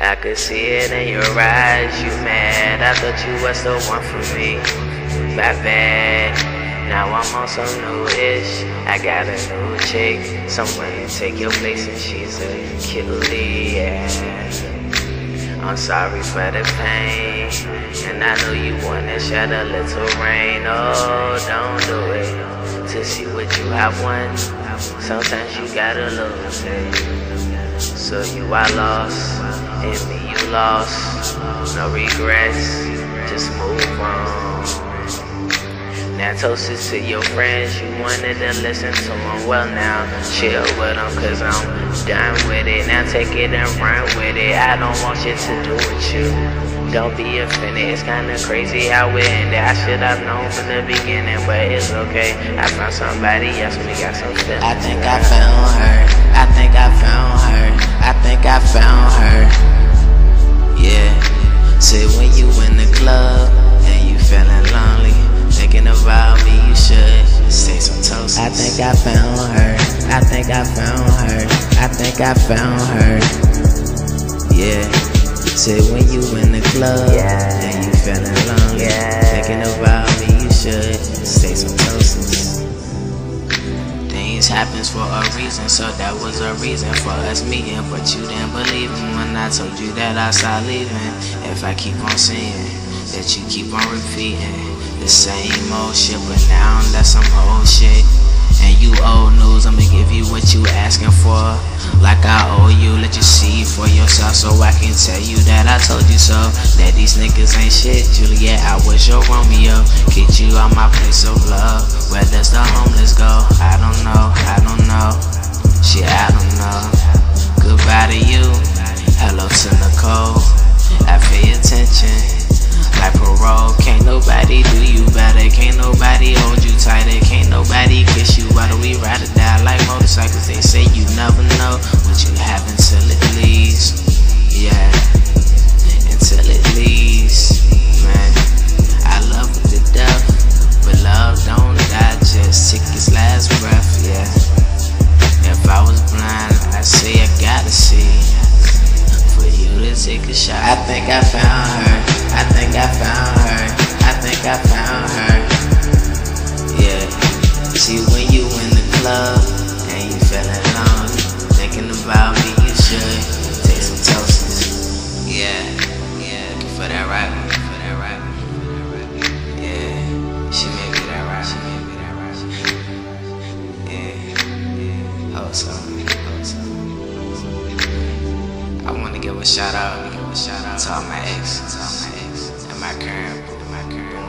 I could see it in your eyes, you mad. I thought you was the one for me. Bad bad. Now I'm on some new ish. I got a new chick. Someone to take your place, and she's a killer. Yeah. I'm sorry for the pain. And I know you wanna shed a little rain. Oh, don't do it. To see what you have won, sometimes you gotta lose. So you are lost, and me you lost. No regrets, just move on. Now toast to your friends, you wanted to listen to them. Well now, chill with them cause I'm done with it. Now take it and run with it. I don't want shit to do with you. Don't be offended, it's kinda crazy how it ended. I should have known from the beginning, but it's okay. I found somebody else, we got some feelings. I think I found her. I think I found her. I think I found her. Think I found her. I think I found her. I think I found her. Yeah. Say when you in the club Yeah. and you feeling lonely, Yeah. thinking about me, you should say some toasts. Things happens for a reason, so that was a reason for us meeting. But you didn't believe me when I told you that I start leaving. If I keep on saying that you keep on repeating the same old shit, but now that's some old shit. And you old news, I'ma give you what you asking for. Like I owe you, let you see for yourself so I can tell you that I told you so. That these niggas ain't shit, Juliet, I was your Romeo. Get you out my place of love. Where does the homeless go? I don't know, I don't know. Shit, I don't know. Goodbye to you, hello to Nicole. I pay attention. Like parole, can't nobody do you better. Can't nobody hold take a shot. I think I found her. I think I found her. I think I found her. Yeah. See when you in the club and you feeling lonely, thinking about me, you should take some toasts. Yeah, yeah. For that rap, for that rap. Yeah. She made me that rap. She made me that some. give a shout out, to all my exes, and my current, and my current.